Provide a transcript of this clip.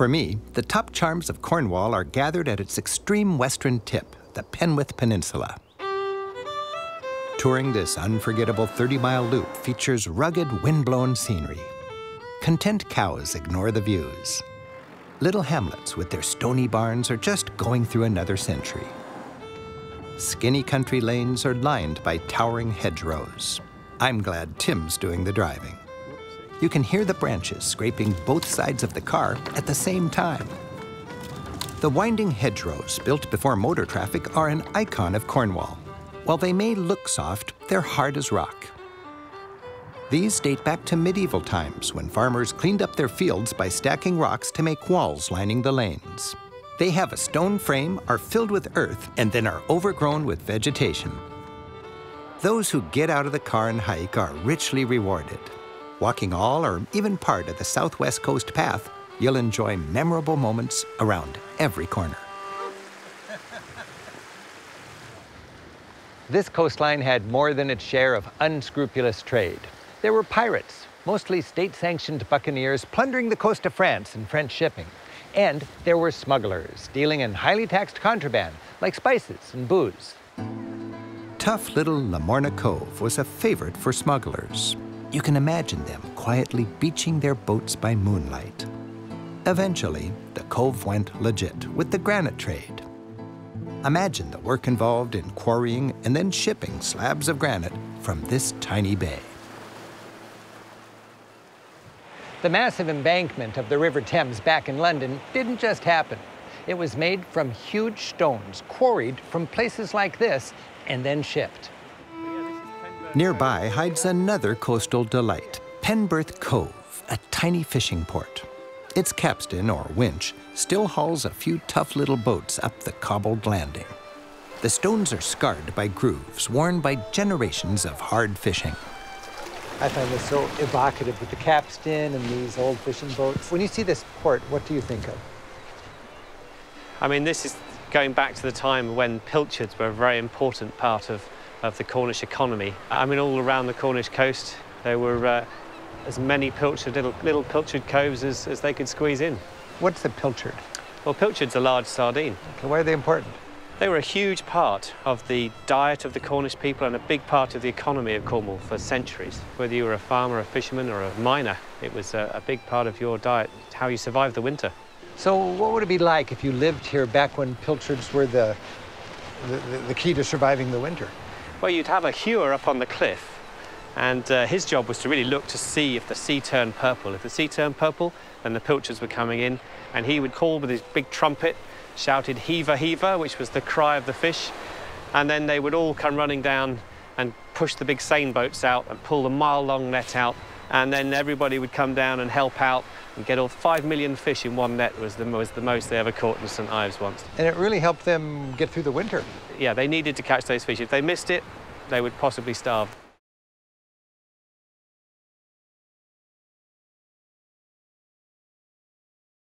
For me, the top charms of Cornwall are gathered at its extreme western tip, the Penwith Peninsula. Touring this unforgettable 30 mile loop features rugged, wind-blown scenery. Content cows ignore the views. Little hamlets with their stony barns are just going through another century. Skinny country lanes are lined by towering hedgerows. I'm glad Tim's doing the driving. You can hear the branches scraping both sides of the car at the same time. The winding hedgerows built before motor traffic are an icon of Cornwall. While they may look soft, they're hard as rock. These date back to medieval times when farmers cleaned up their fields by stacking rocks to make walls lining the lanes. They have a stone frame, are filled with earth, and then are overgrown with vegetation. Those who get out of the car and hike are richly rewarded. Walking all or even part of the Southwest Coast Path, you'll enjoy memorable moments around every corner. This coastline had more than its share of unscrupulous trade. There were pirates, mostly state-sanctioned buccaneers, plundering the coast of France and French shipping. And there were smugglers, dealing in highly taxed contraband, like spices and booze. Tough little Lamorna Cove was a favorite for smugglers. You can imagine them quietly beaching their boats by moonlight. Eventually, the cove went legit with the granite trade. Imagine the work involved in quarrying and then shipping slabs of granite from this tiny bay. The massive embankment of the River Thames back in London didn't just happen. It was made from huge stones quarried from places like this and then shipped. Nearby hides another coastal delight, Penberth Cove, a tiny fishing port. Its capstan, or winch, still hauls a few tough little boats up the cobbled landing. The stones are scarred by grooves worn by generations of hard fishing. I find this so evocative with the capstan and these old fishing boats. When you see this port, what do you think of? I mean, this is going back to the time when pilchards were a very important part of of the Cornish economy. I mean, all around the Cornish coast, there were uh, as many pilchard, little, little pilchard coves as, as they could squeeze in. What's a pilchard? Well, pilchard's a large sardine. Okay, why are they important? They were a huge part of the diet of the Cornish people and a big part of the economy of Cornwall for centuries. Whether you were a farmer, a fisherman, or a miner, it was a, a big part of your diet, how you survived the winter. So what would it be like if you lived here back when pilchards were the, the, the key to surviving the winter? Well, you'd have a huer up on the cliff, and uh, his job was to really look to see if the sea turned purple. If the sea turned purple, then the pilchards were coming in, and he would call with his big trumpet, shouted heaver, heaver, which was the cry of the fish, and then they would all come running down and push the big seine boats out and pull the mile-long net out, and then everybody would come down and help out and get all five million fish in one net was the, was the most they ever caught in St Ives once. And it really helped them get through the winter. Yeah, they needed to catch those fish. If they missed it, they would possibly starve.